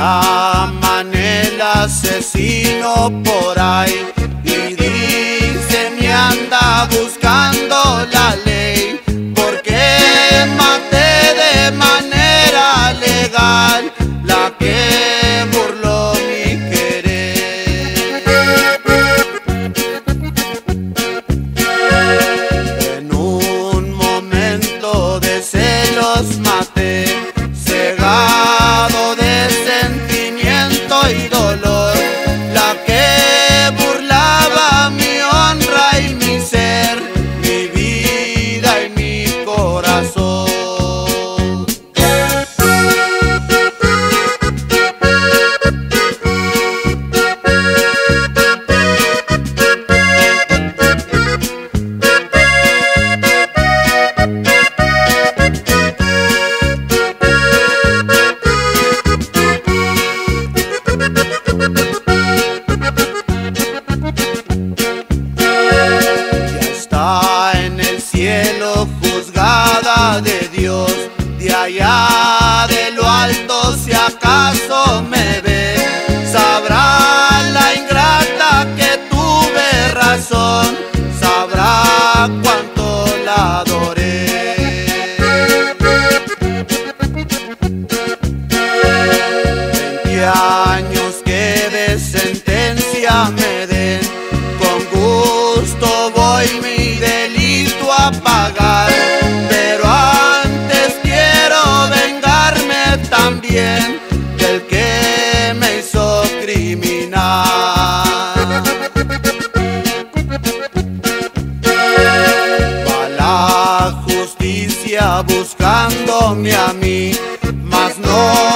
aman el asesino por ahí. allá de lo alto si acaso me ve, sabrá la ingrata que tuve razón, sabrá cuánto la adoré. buscándome a mí, mas no